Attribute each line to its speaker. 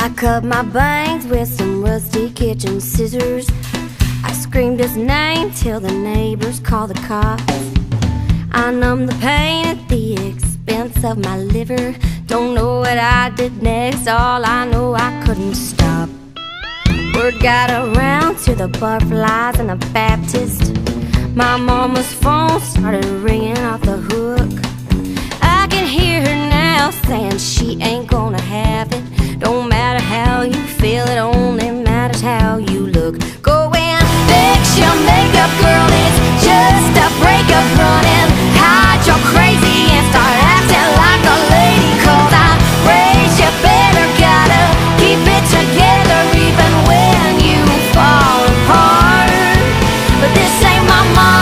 Speaker 1: I cut my bangs with some rusty kitchen scissors. I screamed his name till the neighbors called the cops. I numbed the pain at the expense of my liver. Don't know what I did next, all I know I couldn't stop. Word got around to the butterflies and the Baptist. My mama's phone started ringing off the hook. I can hear her now saying she ain't gonna feel it only matters how you look. Go and fix your makeup, girl, it's just a breakup running. Hide your crazy and start acting like a lady Cause I raise you better, gotta keep it together Even when you fall apart. But this ain't my mom.